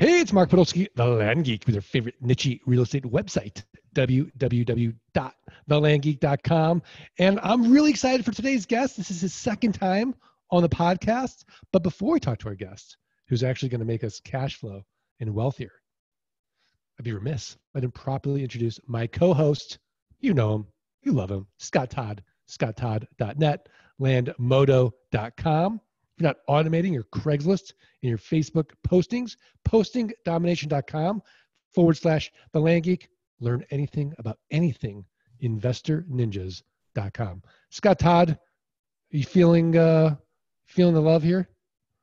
Hey, it's Mark Podolsky, the Land Geek, with your favorite niche real estate website, www.thelandgeek.com. And I'm really excited for today's guest. This is his second time on the podcast. But before we talk to our guest, who's actually going to make us cash flow and wealthier, I'd be remiss I didn't properly introduce my co host. You know him, you love him, Scott Todd, scotttodd.net, landmodo.com you're not automating your Craigslist and your Facebook postings, postingdomination.com forward slash the land geek. Learn anything about anything, investorninjas.com. Scott Todd, are you feeling uh feeling the love here?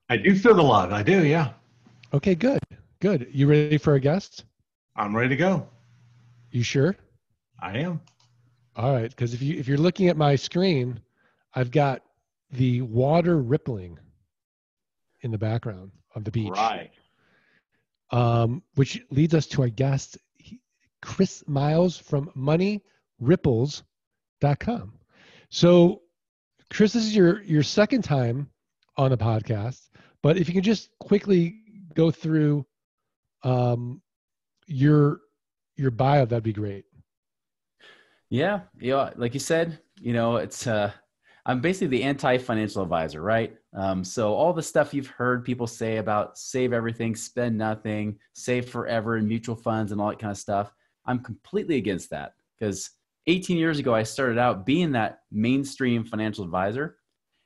I do feel the love. I do, yeah. Okay, good. Good. You ready for a guest? I'm ready to go. You sure? I am. All right, because if you if you're looking at my screen, I've got the water rippling in the background of the beach. Right. Um, which leads us to our guest, Chris Miles from moneyripples.com. So, Chris, this is your, your second time on the podcast, but if you can just quickly go through um, your your bio, that'd be great. Yeah, yeah, like you said, you know, it's uh, I'm basically the anti-financial advisor, right? Um, so all the stuff you've heard people say about save everything, spend nothing, save forever, and mutual funds and all that kind of stuff, I'm completely against that because 18 years ago I started out being that mainstream financial advisor,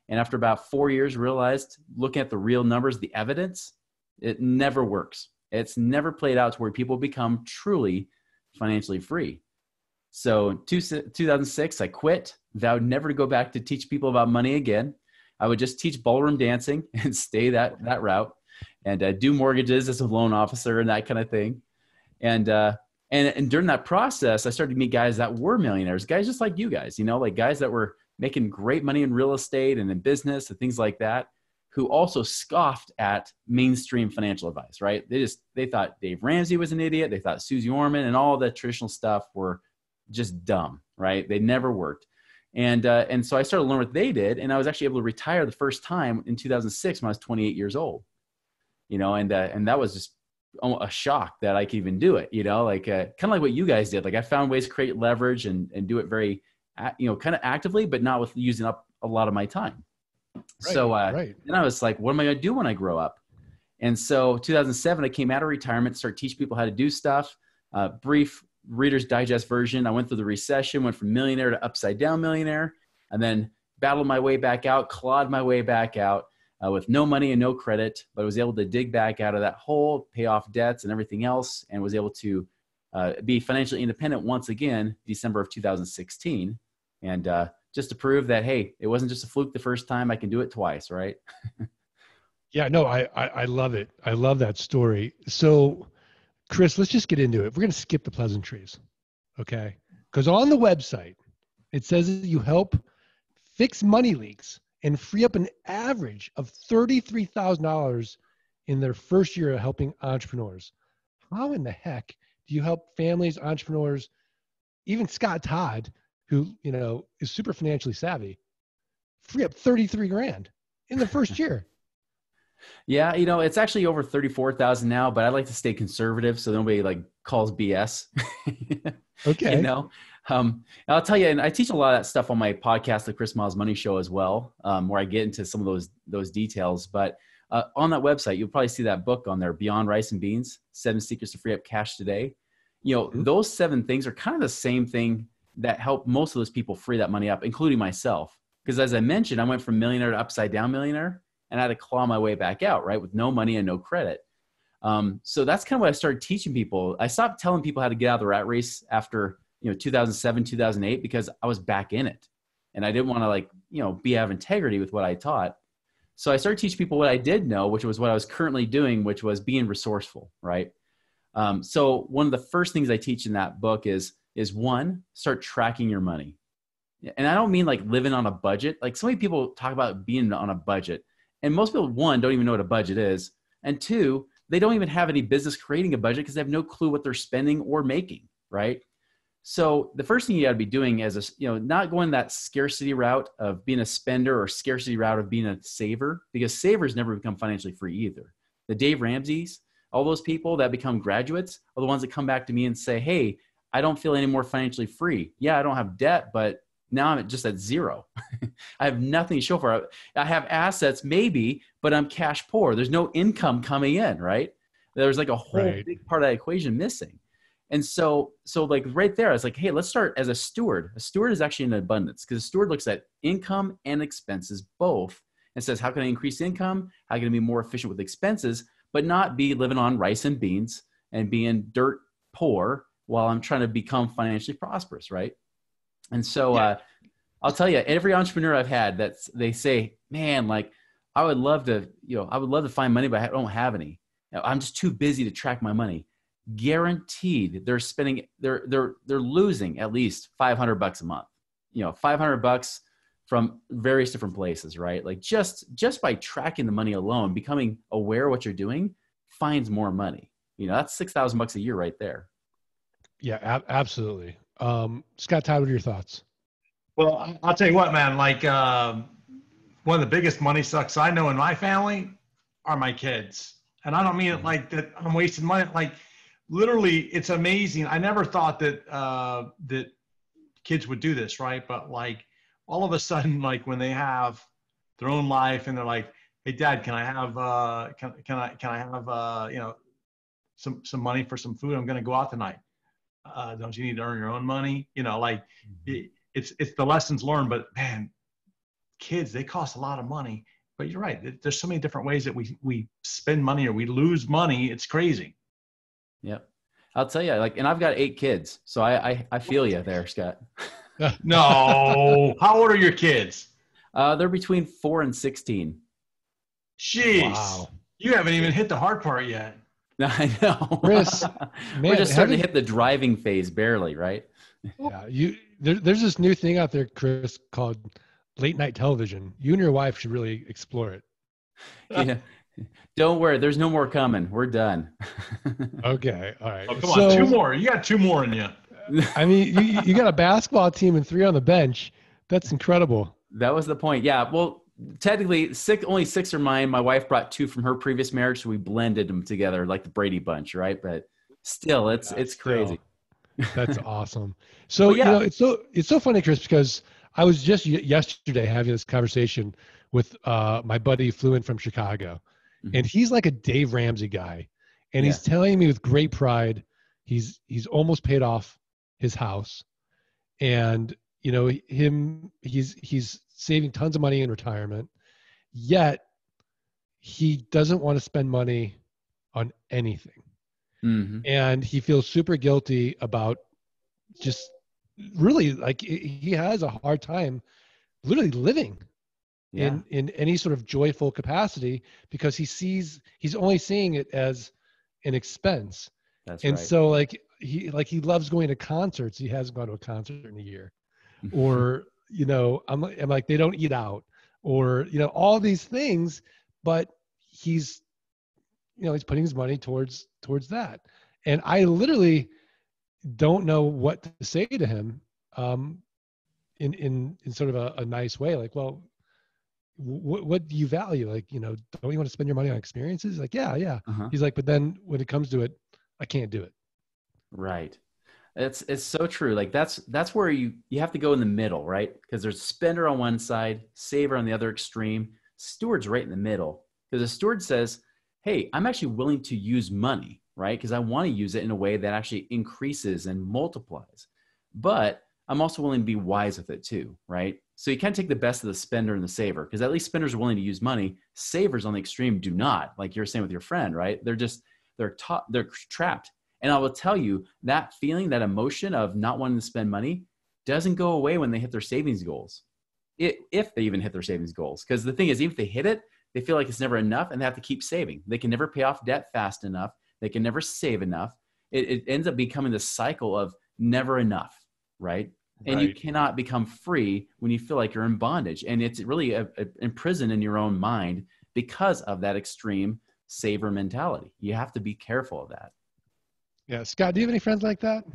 and after about four years realized looking at the real numbers, the evidence, it never works. It's never played out to where people become truly financially free. So, two, 2006, I quit, vowed never to go back to teach people about money again. I would just teach ballroom dancing and stay that, that route and uh, do mortgages as a loan officer and that kind of thing. And, uh, and, and during that process, I started to meet guys that were millionaires, guys just like you guys, you know, like guys that were making great money in real estate and in business and things like that, who also scoffed at mainstream financial advice, right? They just, they thought Dave Ramsey was an idiot. They thought Suze Orman and all the traditional stuff were just dumb, right? They never worked. And, uh, and so I started to learn what they did. And I was actually able to retire the first time in 2006 when I was 28 years old, you know, and, uh, and that was just a shock that I could even do it, you know, like uh, kind of like what you guys did. Like I found ways to create leverage and, and do it very, you know, kind of actively, but not with using up a lot of my time. Right, so uh, right. then I was like, what am I going to do when I grow up? And so 2007, I came out of retirement, started teaching people how to do stuff. Uh, brief Reader's Digest version. I went through the recession, went from millionaire to upside down millionaire, and then battled my way back out, clawed my way back out uh, with no money and no credit, but I was able to dig back out of that hole, pay off debts and everything else, and was able to uh, be financially independent once again, December of 2016. And uh, just to prove that, hey, it wasn't just a fluke the first time, I can do it twice, right? yeah, no, I, I, I love it. I love that story. So, Chris, let's just get into it. We're going to skip the pleasantries, okay? Because on the website, it says that you help fix money leaks and free up an average of $33,000 in their first year of helping entrepreneurs. How in the heck do you help families, entrepreneurs, even Scott Todd, who, you know, is super financially savvy, free up 33 grand in the first year? Yeah, you know, it's actually over 34,000 now, but I like to stay conservative so nobody like calls BS. okay. You know, um, I'll tell you, and I teach a lot of that stuff on my podcast, the Chris Miles Money Show as well, um, where I get into some of those, those details. But uh, on that website, you'll probably see that book on there, Beyond Rice and Beans, Seven Secrets to Free Up Cash Today. You know, mm-hmm. those seven things are kind of the same thing that help most of those people free that money up, including myself. Because as I mentioned, I went from millionaire to upside down millionaire and I had to claw my way back out, right, with no money and no credit. Um, so that's kind of what I started teaching people. I stopped telling people how to get out of the rat race after you know 2007, 2008 because I was back in it, and I didn't want to like you know be have integrity with what I taught. So I started teaching people what I did know, which was what I was currently doing, which was being resourceful, right? Um, so one of the first things I teach in that book is is one start tracking your money, and I don't mean like living on a budget. Like so many people talk about being on a budget. And most people, one, don't even know what a budget is. And two, they don't even have any business creating a budget because they have no clue what they're spending or making, right? So the first thing you got to be doing is, a, you know, not going that scarcity route of being a spender or scarcity route of being a saver, because savers never become financially free either. The Dave Ramsey's, All those people that become graduates are the ones that come back to me and say, Hey, I don't feel any more financially free. Yeah, I don't have debt, but now I'm just at zero. I have nothing to show for it. I have assets, maybe, but I'm cash poor. There's no income coming in, right? There's like a whole Right. big part of that equation missing. And so, so like right there, I was like, hey, let's start as a steward. A steward is actually in abundance because a steward looks at income and expenses both and says, how can I increase income? How can I be more efficient with expenses, but not be living on rice and beans and being dirt poor while I'm trying to become financially prosperous, right? And so, Yeah. uh, I'll tell you, every entrepreneur I've had that they say, man, like I would love to, you know, I would love to find money, but I don't have any. I'm just too busy to track my money. Guaranteed, they're spending, they're they're they're losing at least 500 bucks a month. You know, 500 bucks from various different places, right? Like just just by tracking the money alone, becoming aware of what you're doing, finds more money. You know, that's six thousand bucks a year right there. Yeah, ab- absolutely. Um, Scott Todd, what are your thoughts? Well, I'll tell you what, man. Like um, one of the biggest money sucks I know in my family are my kids, and I don't mean it like that. I'm wasting money. Like literally, it's amazing. I never thought that uh, that kids would do this, right? But like all of a sudden, like when they have their own life, and they're like, "Hey, Dad, can I have uh, can can I can I have uh, you know some some money for some food? I'm going to go out tonight. Uh, don't you need to earn your own money? You know, like." it, it's it's the lessons learned but man kids they cost a lot of money but you're right there's so many different ways that we we spend money or we lose money it's crazy Yep. I'll tell you, like, and I've got eight kids, so I I, I feel you there, Scott. no how old are your kids Uh, they're between four and sixteen. jeez Wow. you haven't even hit the hard part yet I know. Chris, We're just starting to hit the driving phase, barely, right? Yeah, you there, there's this new thing out there, Chris, called late night television. You and your wife should really explore it. Yeah. Don't worry, there's no more coming. We're done. Okay, all right. oh come So, on two more you got two more in you I mean, you, you got a basketball team and three on the bench. That's incredible. That was the point. Yeah. Well, technically, six only six are mine. My wife brought two from her previous marriage, so we blended them together like the Brady Bunch, right? But still, it's Yeah, it's crazy. That's awesome. So Well, you know, it's so it's so funny, Chris, because I was just y- yesterday having this conversation with uh, my buddy who flew in from Chicago, Mhm. and he's like a Dave Ramsey guy, and he's telling me with great pride, he's he's almost paid off his house, and you know him he's he's saving tons of money in retirement, yet he doesn't want to spend money on anything Mhm. and he feels super guilty about just really like he has a hard time literally living Yeah. in in any sort of joyful capacity because he sees he's only seeing it as an expense That's and right. so like he like he loves going to concerts he hasn't gone to a concert in a year Mm-hmm. or you know I'm, like- I'm like they don't eat out or you know all these things but he's you know he's putting his money towards towards that. And i literally don't know what to say to him um in in in sort of a, a nice way like well what what do you value? Like you know don't you want to spend your money on experiences? Like yeah yeah. Uh-huh. he's like but then when it comes to it i can't do it. Right. It's it's so true. Like that's that's where you you have to go in the middle, right? Because there's spender on one side, saver on the other extreme, steward's right in the middle. Because the steward says, "Hey, I'm actually willing to use money, right? Because I want to use it in a way that actually increases and multiplies. But I'm also willing to be wise with it too, right? So you can't take the best of the spender and the saver, because at least spenders are willing to use money. Savers on the extreme do not, like you're saying with your friend, right? They're just they're taught they're trapped and I will tell you that feeling, that emotion of not wanting to spend money doesn't go away when they hit their savings goals. It, if they even hit their savings goals. Because the thing is, even if they hit it, they feel like it's never enough and they have to keep saving. They can never pay off debt fast enough. They can never save enough. It, it ends up becoming the cycle of never enough, right? And you cannot become free when you feel like you're in bondage. And it's really a, a, imprisoned in your own mind because of that extreme saver mentality. You have to be careful of that. Yeah scott do you have any friends like that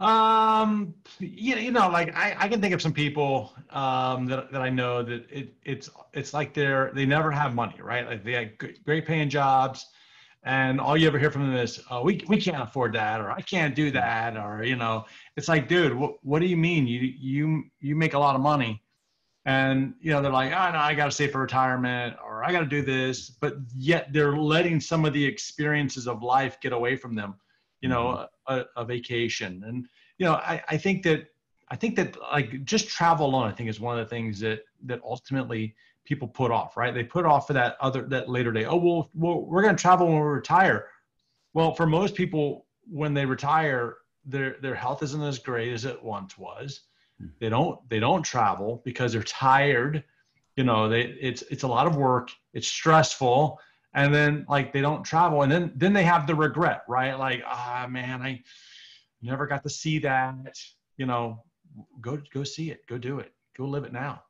Um, you, you know, like I, I can think of some people um, that, that I know that it, it's it's like they're they never have money, right? Like they have g- great paying jobs, and all you ever hear from them is, "Oh, we we can't afford that," or "I can't do that," or you know, it's like, dude, what what do you mean? You you you make a lot of money, and you know they're like, "Oh no, I got to save for retirement," or "I got to do this," but yet they're letting some of the experiences of life get away from them, you know, mm-hmm. a, a vacation, and you know, I I think that I think that like just travel alone, I think is one of the things that that ultimately people put off, right? They put off for that other that later day. Oh well, well we're going to travel when we retire. Well, for most people, when they retire, their their health isn't as great as it once was. Hmm. They don't they don't travel because they're tired. You know, they it's it's a lot of work. It's stressful, and then like they don't travel, and then then they have the regret, right? Like ah man, I never got to see that. You know, go go see it, go do it, go live it now.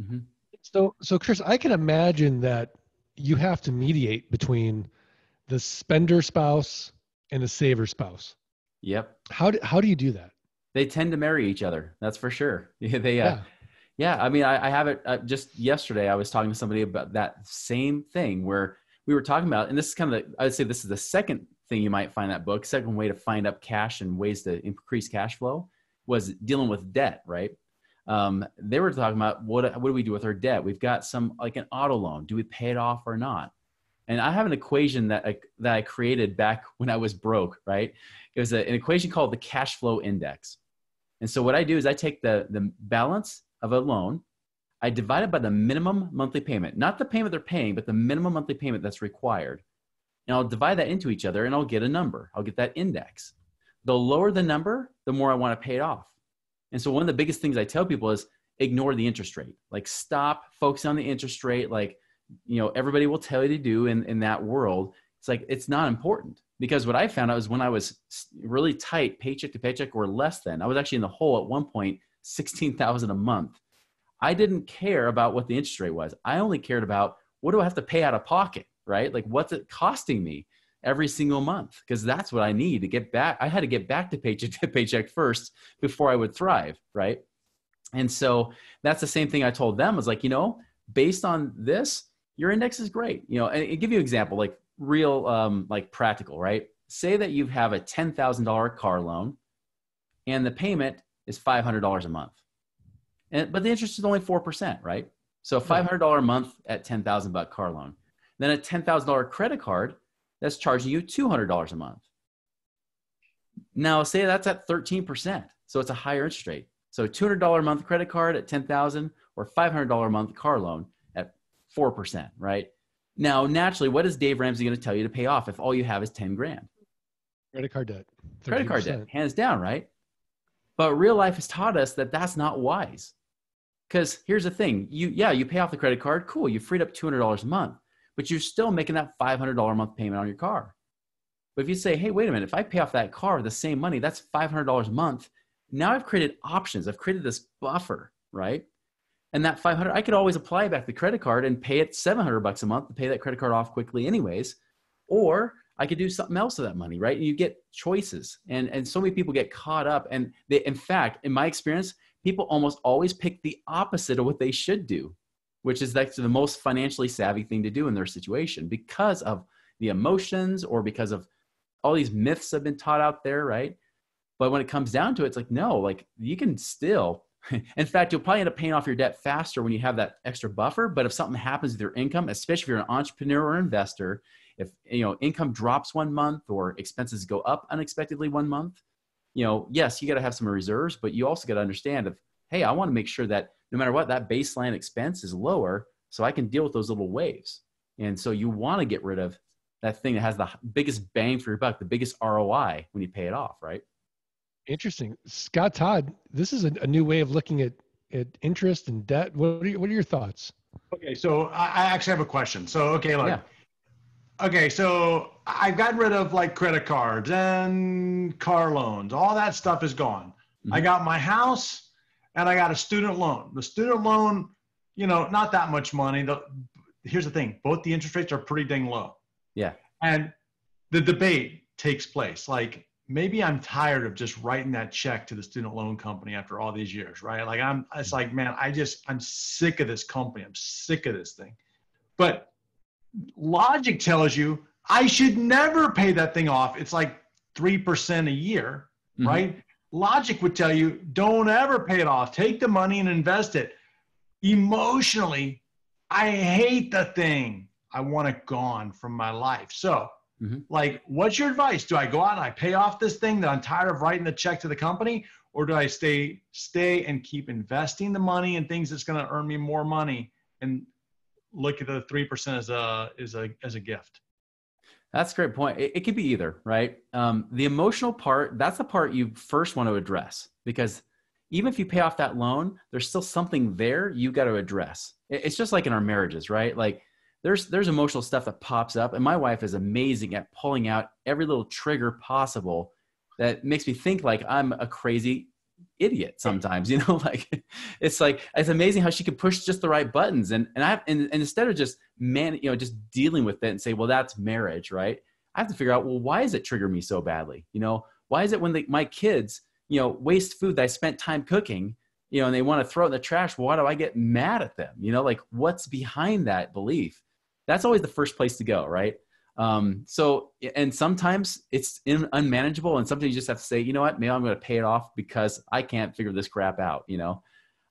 Mm-hmm. So, so Chris, I can imagine that you have to mediate between the spender spouse and the saver spouse. Yep. How do, how do you do that? They tend to marry each other. That's for sure. they, uh, yeah. yeah. I mean, I, I have it uh, just yesterday. I was talking to somebody about that same thing where we were talking about, and this is kind of, the, I would say this is the second thing you might find that book. Second way to find up cash and ways to increase cash flow was dealing with debt, right? um, they were talking about what what do we do with our debt? We've got some like an auto loan. Do we pay it off or not? And I have an equation that I, that I created back when I was broke. Right? It was a, an equation called the cash flow index. And so what I do is I take the the balance of a loan, I divide it by the minimum monthly payment, not the payment they're paying, but the minimum monthly payment that's required. And I'll divide that into each other and I'll get a number. I'll get that index. The lower the number, the more I want to pay it off. And so one of the biggest things I tell people is ignore the interest rate. Like stop focusing on the interest rate. Like, you know, everybody will tell you to do in, in that world. It's like, it's not important because what I found out was when I was really tight paycheck to paycheck or less than, I was actually in the hole at one point, 16,000 a month. I didn't care about what the interest rate was. I only cared about what do I have to pay out of pocket, right? Like what's it costing me? every single month because that's what I need to get back. I had to get back to paycheck to paycheck first before I would thrive, right? And so that's the same thing I told them was like, you know, based on this, your index is great. You know, and I'll give you an example, like real, um, like practical, right? Say that you have a ten thousand dollar car loan, and the payment is five hundred dollars a month, and but the interest is only four percent, right? So five hundred dollar a month at ten thousand buck car loan. Then a ten thousand dollar credit card that's charging you $200 a month. Now, say that's at 13%. So it's a higher interest rate. So $200 a month credit card at 10,000 or $500 a month car loan at 4%, right? Now, naturally, what is Dave Ramsey going to tell you to pay off if all you have is 10 grand? Credit card debt. 13%. Credit card debt, hands down, right? But real life has taught us that that's not wise. Because here's the thing you, yeah, you pay off the credit card, cool, you freed up $200 a month but you're still making that $500 a month payment on your car. But if you say, hey, wait a minute, if I pay off that car with the same money, that's $500 a month. Now I've created options. I've created this buffer, right? And that 500, I could always apply back the credit card and pay it 700 bucks a month to pay that credit card off quickly anyways. Or I could do something else with that money, right? You get choices. And, and so many people get caught up. And they, in fact, in my experience, people almost always pick the opposite of what they should do which is like the most financially savvy thing to do in their situation because of the emotions or because of all these myths have been taught out there, right? But when it comes down to it, it's like, no, like you can still, in fact, you'll probably end up paying off your debt faster when you have that extra buffer. But if something happens with your income, especially if you're an entrepreneur or investor, if you know income drops one month or expenses go up unexpectedly one month, you know, yes, you got to have some reserves, but you also got to understand if, hey, I want to make sure that no matter what, that baseline expense is lower. So I can deal with those little waves. And so you want to get rid of that thing that has the biggest bang for your buck, the biggest ROI when you pay it off, right? Interesting. Scott Todd, this is a, a new way of looking at, at interest and debt. What are, what are your thoughts? Okay, so I actually have a question. So, okay, look. Yeah. Okay, so I've gotten rid of like credit cards and car loans. All that stuff is gone. Mm-hmm. I got my house and I got a student loan. The student loan, you know, not that much money. The, here's the thing: both the interest rates are pretty dang low. Yeah. And the debate takes place. Like maybe I'm tired of just writing that check to the student loan company after all these years, right? Like I'm, it's like, man, I just, I'm sick of this company. I'm sick of this thing. But logic tells you I should never pay that thing off. It's like 3% a year, Mhm. right? Logic would tell you don't ever pay it off. Take the money and invest it. Emotionally, I hate the thing. I want it gone from my life. So, Mhm. like, what's your advice? Do I go out and I pay off this thing that I'm tired of writing the check to the company, or do I stay stay and keep investing the money in things that's going to earn me more money and look at the three percent as a as a as a gift? That's a great point. It, it could be either, right? Um, the emotional part, that's the part you first want to address because even if you pay off that loan, there's still something there you got to address. It- it's just like in our marriages, right? Like there's there's emotional stuff that pops up, and my wife is amazing at pulling out every little trigger possible that makes me think like I'm a crazy idiot sometimes you know like it's like it's amazing how she can push just the right buttons and and i and, and instead of just man you know just dealing with it and say well that's marriage right? I have to figure out well why does it trigger me so badly? You know why is it when they, my kids you know waste food that i spent time cooking you know and they want to throw it in the trash why do i get mad at them? You know like what's behind that belief that's always the first place to go right um, so, and sometimes it's in, unmanageable, and sometimes you just have to say, you know what, maybe I'm going to pay it off because I can't figure this crap out, you know.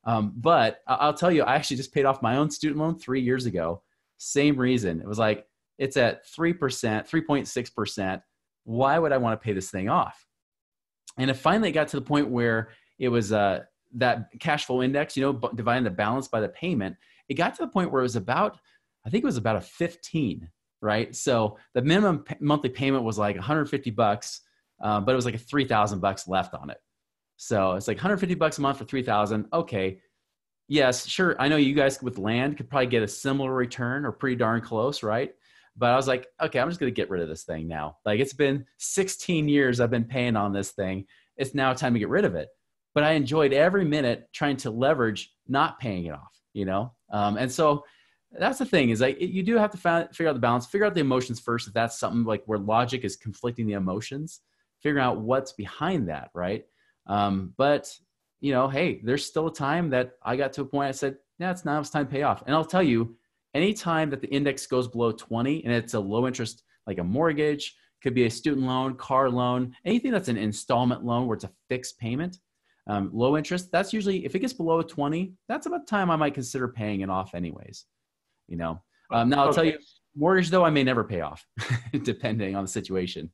Um, but I'll tell you, I actually just paid off my own student loan three years ago. Same reason. It was like it's at three percent, three point six percent. Why would I want to pay this thing off? And it finally got to the point where it was uh, that cash flow index, you know, dividing the balance by the payment. It got to the point where it was about, I think it was about a 15 right? So the minimum p- monthly payment was like 150 bucks, uh, but it was like a 3,000 bucks left on it. So it's like 150 bucks a month for 3,000. Okay, yes, sure. I know you guys with land could probably get a similar return or pretty darn close, right? But I was like, okay, I'm just gonna get rid of this thing now. Like it's been 16 years I've been paying on this thing. It's now time to get rid of it. But I enjoyed every minute trying to leverage not paying it off, you know? Um, and so that's the thing is like you do have to find, figure out the balance figure out the emotions first if that's something like where logic is conflicting the emotions figuring out what's behind that right? Um, but you know hey there's still a time that i got to a point i said yeah it's now it's time to pay off. And i'll tell you anytime that the index goes below 20 and it's a low interest like a mortgage could be a student loan car loan anything that's an installment loan where it's a fixed payment um, low interest that's usually if it gets below 20 that's about the time i might consider paying it off anyways you know? Um, now i'll tell you mortgage though i may never pay off depending on the situation.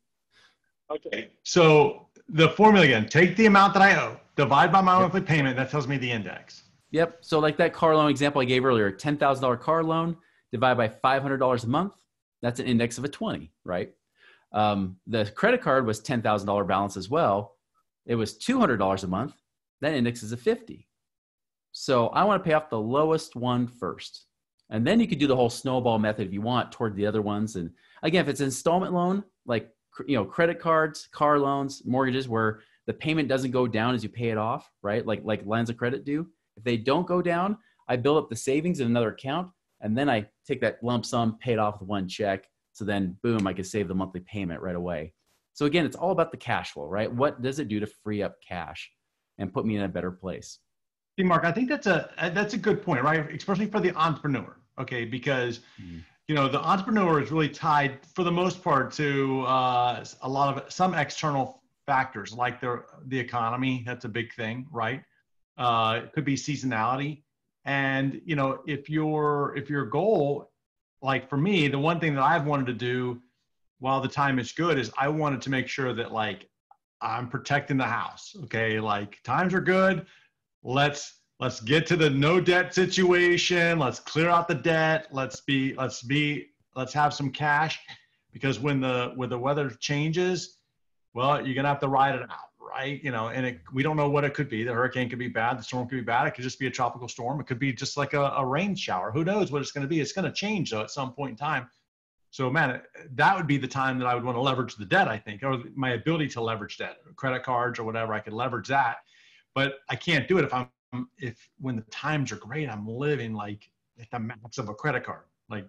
Okay. So the formula again: take the amount that I owe, divide by my monthly payment. That tells me the index. yep so like that car loan example i gave earlier $10000 car loan divided by $500 a month that's an index of a 20 right? Um, the credit card was $10000 balance as well it was $200 a month that index is a 50 so i want to pay off the lowest one first and then you could do the whole snowball method if you want toward the other ones. And again if it's an installment loan like you know credit cards car loans mortgages where the payment doesn't go down as you pay it off right? Like like lines of credit do. If they don't go down i build up the savings in another account and then i take that lump sum pay it off with one check. So then boom i can save the monthly payment right away. So again it's all about the cash flow right? What does it do to free up cash and put me in a better place? See, Mark, I think that's a that's a good point, right? Especially for the entrepreneur. Okay, because Mhm. you know the entrepreneur is really tied for the most part to uh, a lot of some external factors like the the economy. That's a big thing, right? Uh, it could be seasonality, and you know if your if your goal, like for me, the one thing that I've wanted to do while the time is good is I wanted to make sure that like I'm protecting the house. Okay, like times are good let's let's get to the no debt situation. Let's clear out the debt. Let's be let's be let's have some cash. Because when the when the weather changes well you're gonna have to ride it out right? You know and it, we don't know what it could be. The hurricane could be bad. The storm could be bad. It could just be a tropical storm. It could be just like a, a rain shower. Who knows what it's going to be? It's going to change though at some point in time. So man that would be the time that i would want to leverage the debt i think. Or my ability to leverage debt credit cards or whatever. I could leverage that. But I can't do it if I'm if when the times are great, I'm living like at the max of a credit card. Like,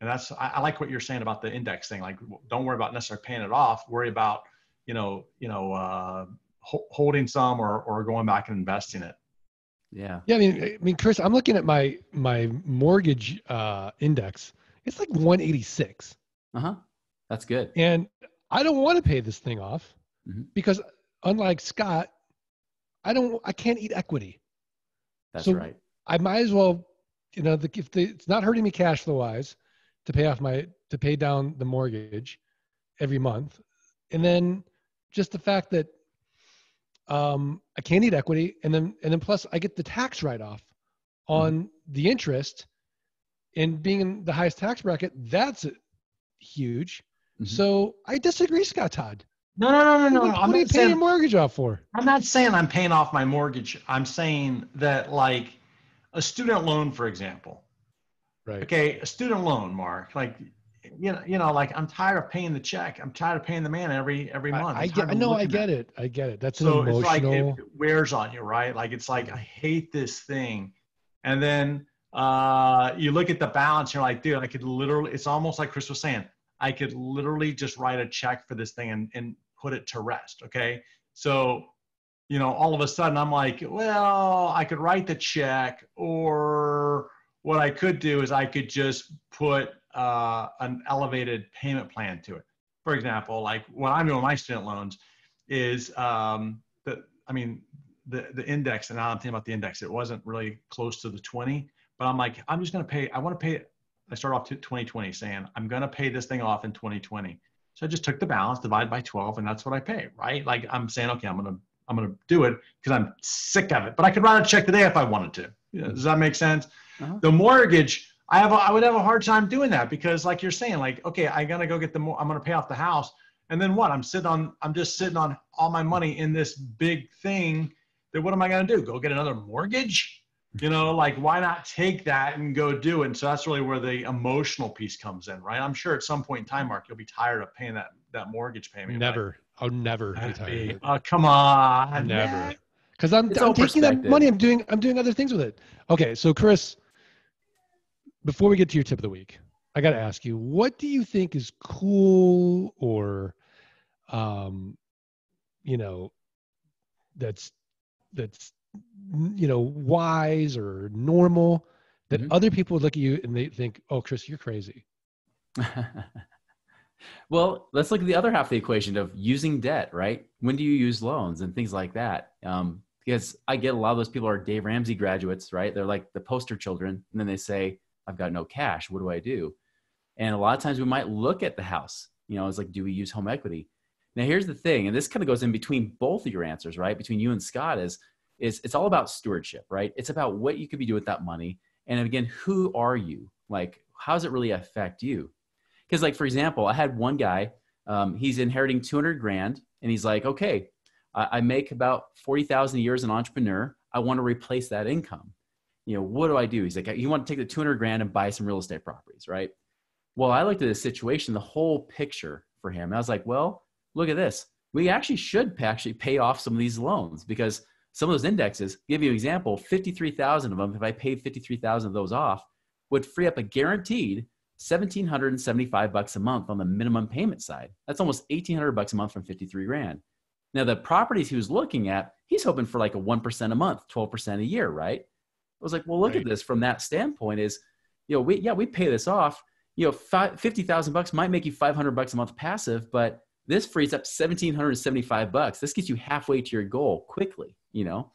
and that's I, I like what you're saying about the index thing. Like, don't worry about necessarily paying it off. Worry about you know you know uh, ho- holding some or or going back and investing it. yeah Yeah, I mean, I mean, Chris, I'm looking at my my mortgage uh, index. It's like 186. uh-huh That's good. And I don't want to pay this thing off Mhm. because unlike Scott, I don't I can't eat equity. That's So- right. I might as well, you know, the, if the, it's not hurting me cash flow wise to pay off my to pay down the mortgage every month, and then just the fact that um, I can't eat equity, and then and then plus I get the tax write off on the interest, and being in the highest tax bracket, that's huge. Mhm. So I disagree, Scott Todd. No, no, no, no, no. what what I'm are you not paying your mortgage off for? I'm not saying I'm paying off my mortgage. I'm saying that like a student loan, for example. Right. Okay, a student loan, Mark. Like, you know, you know, like I'm tired of paying the check. I'm tired of paying the man every every month. I I'm get. tired I know. I get it. I get it. That's so an it's like emotional. it wears on you right like it's like i hate this thing and then uh, you look at the balance you're like dude i could literally it's almost like chris was saying i could literally just write a check for this thing and, and put it to rest okay? So you know all of a sudden i'm like well i could write the check or what i could do is i could just put uh, an elevated payment plan to it. For example like what i'm doing with my student loans is um, the I mean the the index and now I'm thinking about the index it wasn't really close to the 20 but I'm like I'm just going to pay I want to pay I start off to 2020 saying I'm going to pay this thing off in 2020 so I just took the balance divide by 12 and that's what I pay right? Like I'm saying okay I'm going to I'm going to do it because I'm sick of it but I could write a check today if I wanted to. Does that make sense? Uh-huh. the mortgage I have a, I would have a hard time doing that because like you're saying like okay I got to go get the more I'm going to pay off the house and then what? I'm sitting on i'm just sitting on all my money in this big thing that what am i going to do? Go get another mortgage you know like why not take that and go do it and so that's really where the emotional piece comes in right i'm sure at some point in time mark you'll be tired of paying that that mortgage payment Never. I'll never Like, retire. with it. oh come on Never. Because I'm, I'm taking that money. I'm doing I'm doing other things with it. Okay, so Chris, before we get to your tip of the week, I got to ask you, what do you think is cool or, um, you know, that's that's you know wise or normal that Mhm. other people would look at you and they think, oh, Chris, you're crazy. well, let's look at the other half of the equation of using debt, right? When do you use loans and things like that? Um, because I get a lot of those people are Dave Ramsey graduates, right? They're like the poster children. And then they say, I've got no cash. What do I do? And a lot of times we might look at the house, you know, it's like, do we use home equity? Now, here's the thing, and this kind of goes in between both of your answers, right? Between you and Scott is, is it's all about stewardship, right? It's about what you could be doing with that money. And again, who are you? Like, how does it really affect you? Because, like, for example, I had one guy, um, he's inheriting 200 grand, and he's like, okay, I, I make about 40,000 a year as an entrepreneur. I want to replace that income. You know, what do I do? He's like, you want to take the 200 grand and buy some real estate properties, right? Well, I looked at the situation, the whole picture for him. I was like, well, look at this. We actually should actually pay off some of these loans because some of those indexes, give you an example, 53,000 of them, if I paid 53,000 of those off, would free up a guaranteed 1775 bucks a month on the minimum payment side. That's almost 1800 bucks a month from 53 grand. Now the properties he was looking at, he's hoping for like a 1% a month, 12% a year, right? I was like, well, look Right. at this from that standpoint is, you know, we, yeah, we pay this off, you know, fi- 50,000 bucks might make you 500 bucks a month passive, but this frees up 1775 bucks. This gets you halfway to your goal quickly, you know?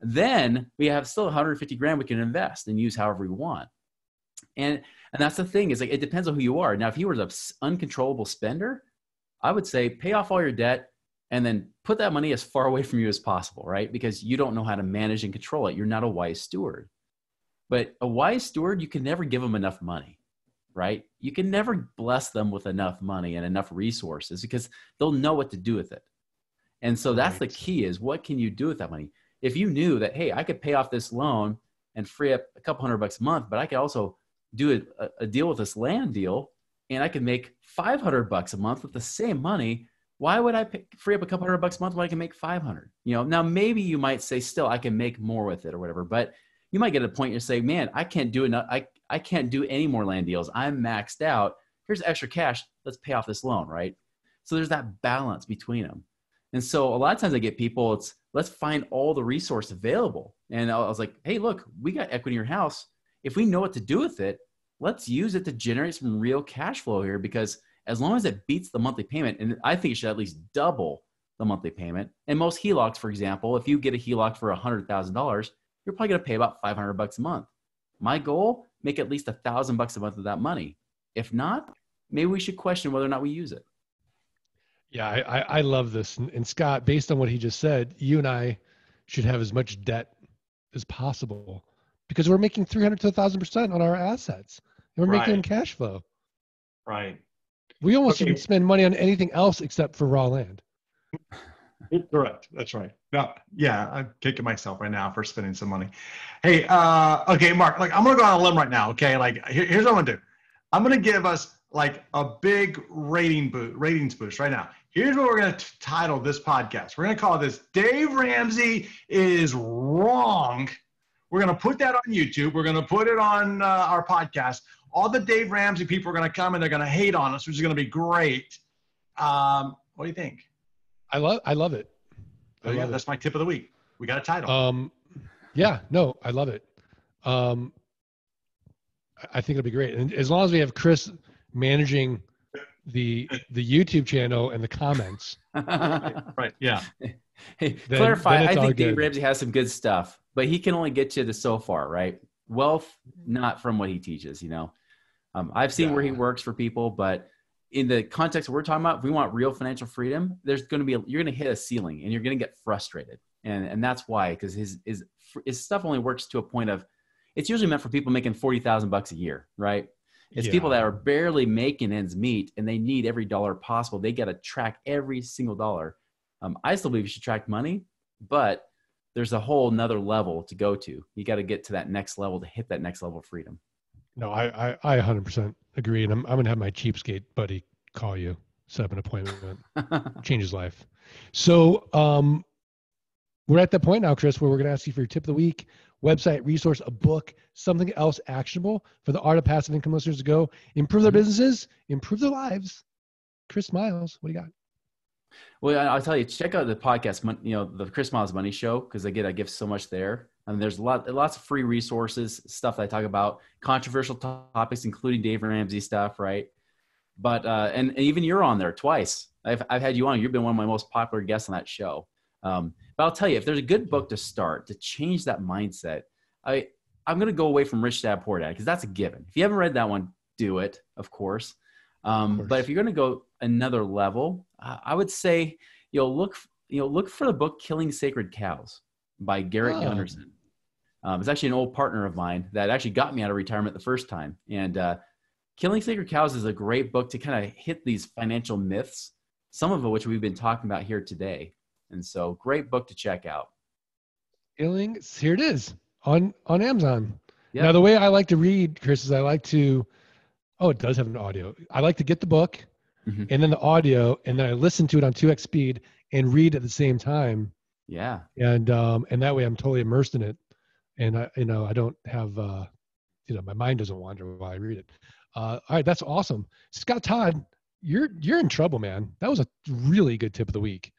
Then we have still 150 grand we can invest and use however we want. And and that's the thing is like it depends on who you are. Now, if you were an uncontrollable spender, I would say pay off all your debt and then put that money as far away from you as possible, right? Because you don't know how to manage and control it. You're not a wise steward. But a wise steward, you can never give them enough money, right? You can never bless them with enough money and enough resources because they'll know what to do with it. And so that's the key is what can you do with that money? If you knew that, hey, I could pay off this loan and free up a couple hundred bucks a month, but I could also do a, a deal with this land deal and I could make 500 bucks a month with the same money. Why would I pay, free up a couple hundred bucks a month when I can make 500? You know, now maybe you might say still I can make more with it or whatever, but you might get to a point you say, man, I can't do enough. I, I can't do any more land deals. I'm maxed out. Here's extra cash. Let's pay off this loan, right? So there's that balance between them. And so a lot of times I get people, it's let's find all the resource available. And I was like, hey, look, we got equity in your house. If we know what to do with it, let's use it to generate some real cash flow here because as long as it beats the monthly payment, and I think it should at least double the monthly payment. And most HELOCs, for example, if you get a HELOC for $100,000, you're probably going to pay about 500 bucks a month. My goal, make at least a thousand bucks a month of that money. If not, maybe we should question whether or not we use it. Yeah, I, I, I love this. And, and Scott, based on what he just said, you and I should have as much debt as possible because we're making 300 to 1,000% on our assets. And we're making Right. cash flow. Right. We almost Okay. shouldn't spend money on anything else except for raw land. Correct. That's right. No, yeah, I'm kicking myself right now for spending some money. Hey, uh, okay, Mark, like I'm gonna go on a limb right now. Okay, like here- here's what I'm gonna do. I'm gonna give us like a big rating boost, ratings boost right now. Here's what we're gonna title this podcast. We're gonna call this "Dave Ramsey is wrong." We're gonna put that on YouTube. We're gonna put it on uh, our podcast. All the Dave Ramsey people are gonna come and they're gonna hate on us, which is gonna be great. Um, what do you think? I love I love it. I Oh, yeah, love that's my tip of the week. We got a title. Um, yeah, no, I love it. Um, I- I think it'll be great, and as long as we have Chris managing the the YouTube channel and the comments. right. Yeah. Hey, Then- clarify. then I think Dave. Ramsey has some good stuff, but he can only get you to so far, right? Wealth, not from what he teaches. You know, um, I've seen where he works for people, but in the context we're talking about, if we want real financial freedom, there's going to be a, you're going to hit a ceiling, and you're going to get frustrated, and and that's why because his his his stuff only works to a point of. It's usually meant for people making forty thousand bucks a year, right? It's people that are barely making ends meet and they need every dollar possible. They got to track every single dollar. Um, I still believe you should track money, but there's a whole nother level to go to. You got to get to that next level to hit that next level of freedom. No, I I, I 100% agree, and I'm I'm gonna have my cheapskate buddy call you, set up an appointment, change his life. So um, we're at that point now, Chris, where we're gonna ask you for your tip of the week, website, resource, a book, something else actionable for the art of passive income listeners to go improve their Mhm. businesses, improve their lives. Chris Miles, what do you got? well, I'll tell you, check out the podcast, you know, the Chris Miles Money Show, because I get I give so much there. I mean, there's a lot, lots of free resources, stuff that I talk about, controversial topics, including Dave Ramsey stuff, right? But uh, and, and even you're on there twice. I've I've had you on. You've been one of my most popular guests on that show. Um, but I'll tell you, if there's a good book to start to change that mindset, I I'm gonna go away from Rich Dad Poor Dad because that's a given. If you haven't read that one, do it, of course. Um, course. But if you're gonna go another level, uh, I would say you know look you know look for the book Killing Sacred Cows by Garrett Oh. Gunderson. Um, it's actually an old partner of mine that actually got me out of retirement the first time. And uh, Killing Sacred Cows is a great book to kind of hit these financial myths, some of which we've been talking about here today. And so, great book to check out. Healing. Here it is on on Amazon. Yeah. Now the way I like to read, Chris, is I like to. Oh, it does have an audio. I like to get the book, Mhm. and then the audio, and then I listen to it on two x speed and read at the same time, Yeah. and um, and that way I'm totally immersed in it, and I you know I don't have uh, you know my mind doesn't wander while I read it. Uh, all right, that's awesome, Scott Todd. You're you're in trouble, man. That was a really good tip of the week.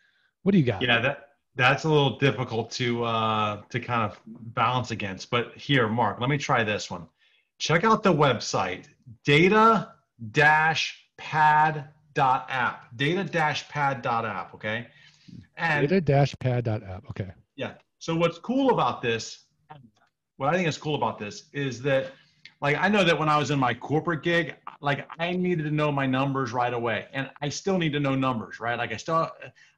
What do you got? Yeah, that that's a little difficult to uh, to kind of balance against. But here, Mark, let me try this one. Check out the website data pad dot app. Data pad dot app. Okay. And Data-pad.app. Okay. yeah. So what's cool about this, what I think is cool about this is that, like, I know that when I was in my corporate gig, like I needed to know my numbers right away, and I still need to know numbers, right? Like I still,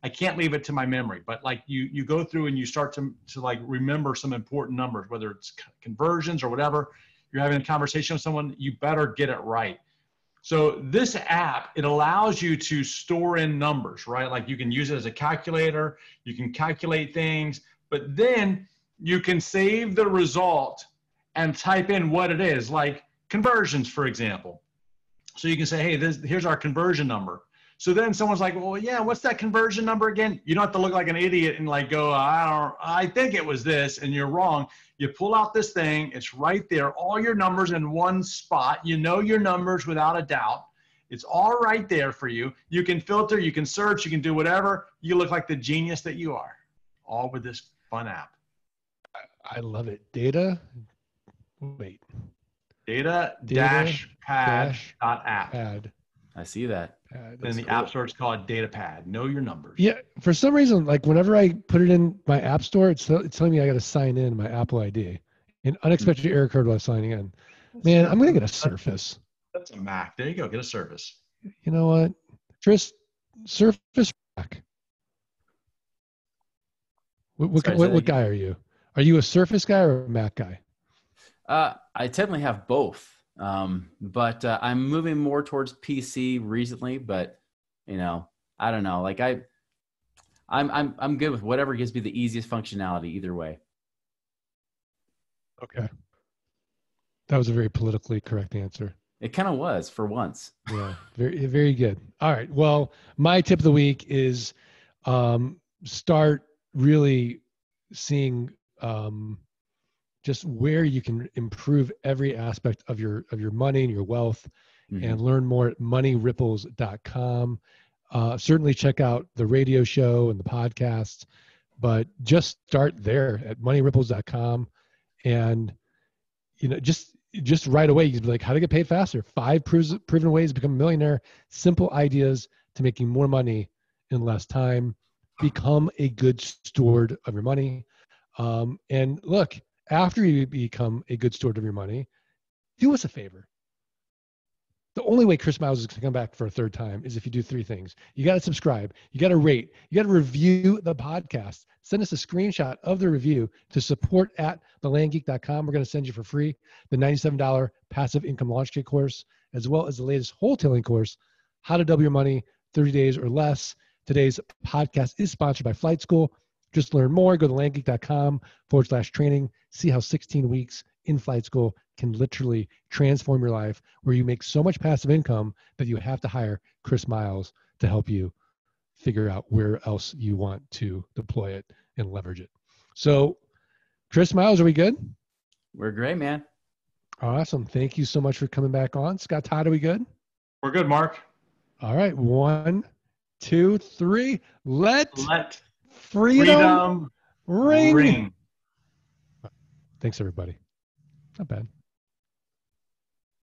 I can't leave it to my memory, but like you, you go through and you start to to like remember some important numbers, whether it's conversions or whatever. You're having a conversation with someone, you better get it right. So this app, it allows you to store in numbers, right? Like you can use it as a calculator, you can calculate things, but then you can save the result and type in what it is, like conversions, for example. So you can say, hey, this, here's our conversion number. So then someone's like, well, yeah, what's that conversion number again? You don't have to look like an idiot and like go, I don't, I think it was this, and you're wrong. You pull out this thing, it's right there, all your numbers in one spot. You know your numbers without a doubt. It's all right there for you. You can filter, you can search, you can do whatever. You look like the genius that you are, all with this fun app. I love it. Data. Wait. Data Data dash pad dash dot app. Pad. I see that. Uh, And the cool. App Store, it's called Data Pad. Know your numbers. Yeah, for some reason, like whenever I put it in my app store, it's, it's telling me I got to sign in my Apple ID. An unexpected error code while signing in. Man, I'm gonna get a Surface. That's a Mac. There you go. Get a Surface. You know what, Chris? Surface Mac. What what, Sorry, what, what guy are you? Are you a Surface guy or a Mac guy? Uh, I definitely have both, um, but uh, I'm moving more towards PC recently. But you know, I don't know. Like I, I'm I'm I'm good with whatever gives me the easiest functionality. Either way. Okay. That was a very politically correct answer. It kind of was for once. Yeah, very very good. All right. Well, my tip of the week is um, start really seeing um, just where you can improve every aspect of your of your money and your wealth, Mhm. and learn more at moneyripples.com. Uh, certainly check out the radio show and the podcast, but just start there at moneyripples.com, and you know just just right away you can be like how to get paid faster five proven ways to become a millionaire simple ideas to making more money in less time become a good steward of your money um, and look after you become a good steward of your money do us a favor the only way Chris Miles is going to come back for a third time is if you do three things. You got to subscribe, you got to rate, you got to review the podcast. Send us a screenshot of the review to support at thelandgeek.com. We're going to send you for free the $97 passive income launch kit course, as well as the latest wholetailing course, How to Double Your Money 30 Days or Less. Today's podcast is sponsored by Flight School. Just learn more. Go to landgeek.com forward slash training. See how 16 weeks in flight school can literally transform your life where you make so much passive income that you have to hire Chris Miles to help you figure out where else you want to deploy it and leverage it. So, Chris Miles, are we good? We're great, man. Awesome. Thank you so much for coming back on. Scott Todd, are we good? We're good, Mark. All right. One, two, three. Let Let freedom, freedom ring. ring. Thanks, everybody. Not bad.